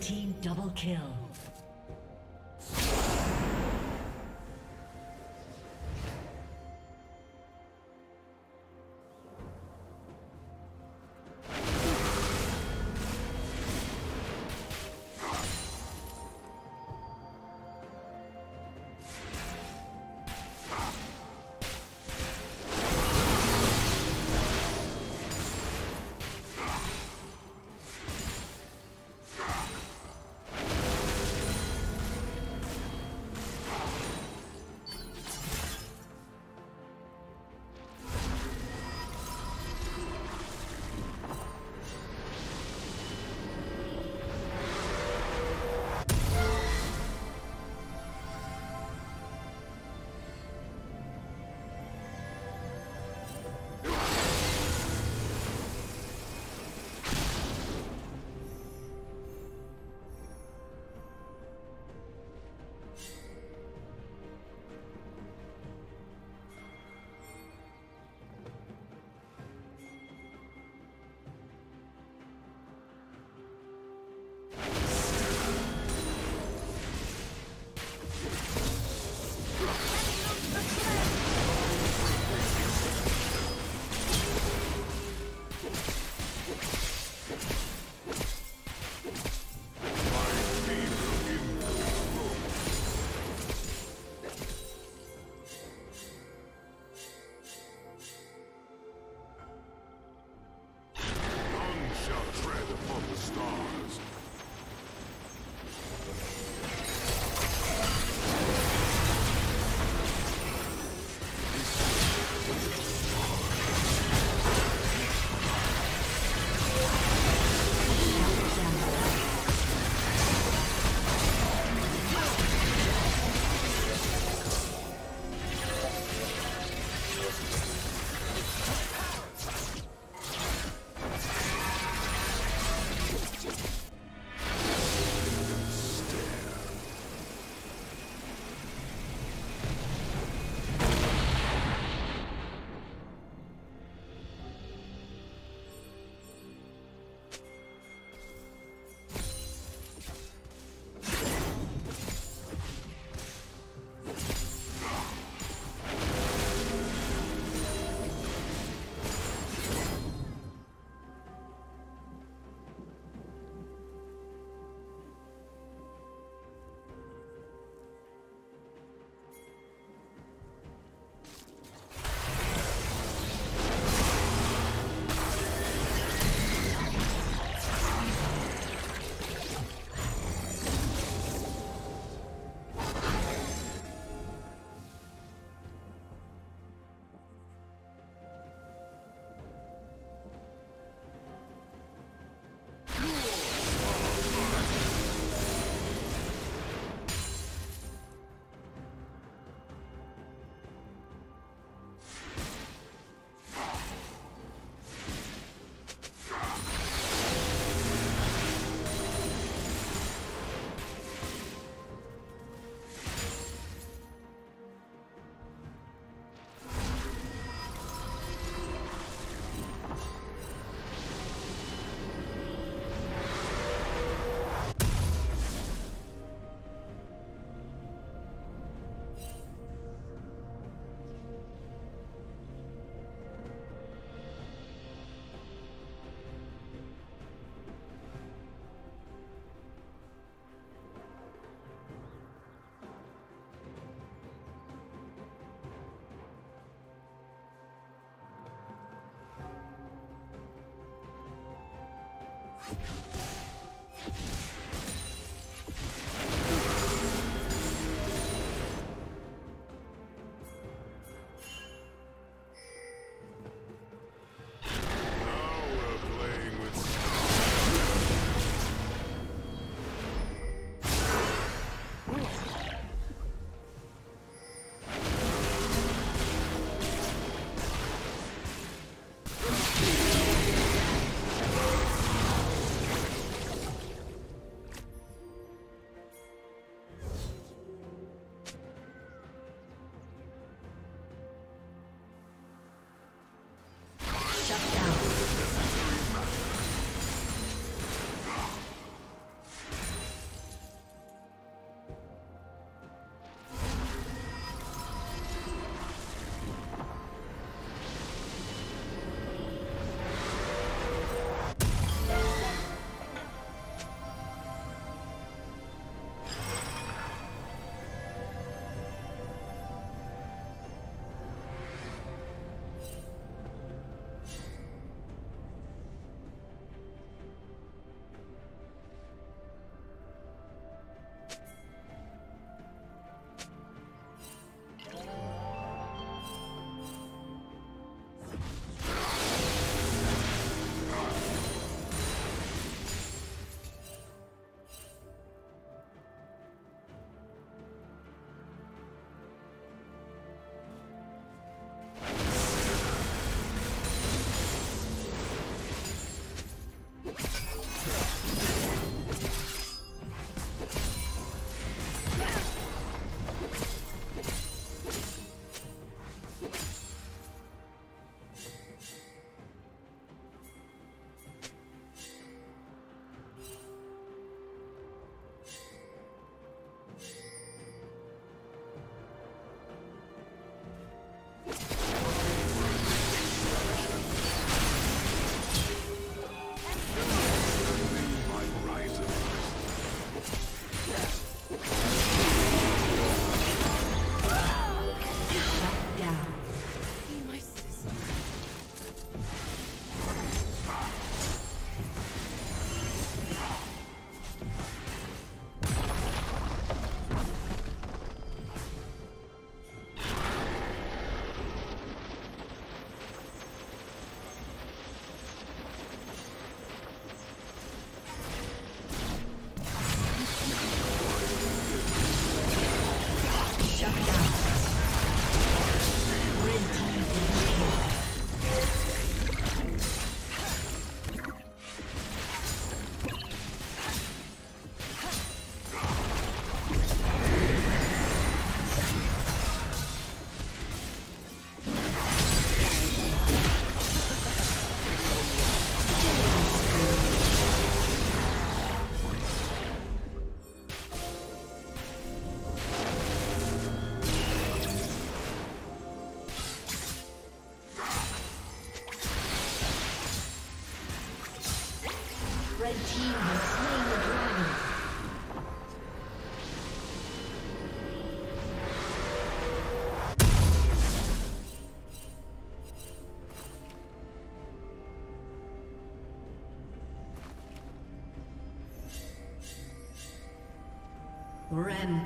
Team double kill.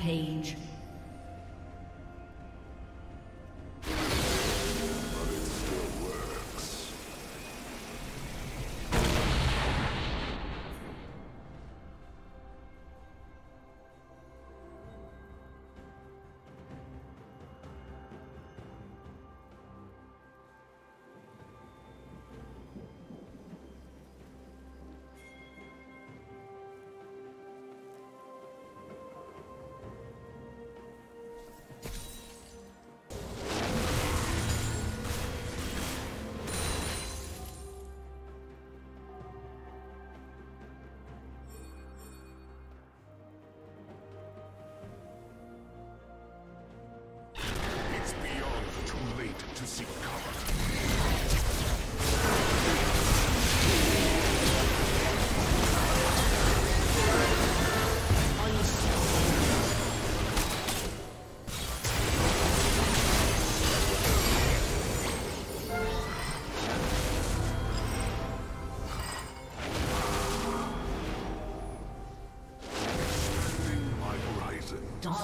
Rampage.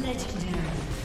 Legendary.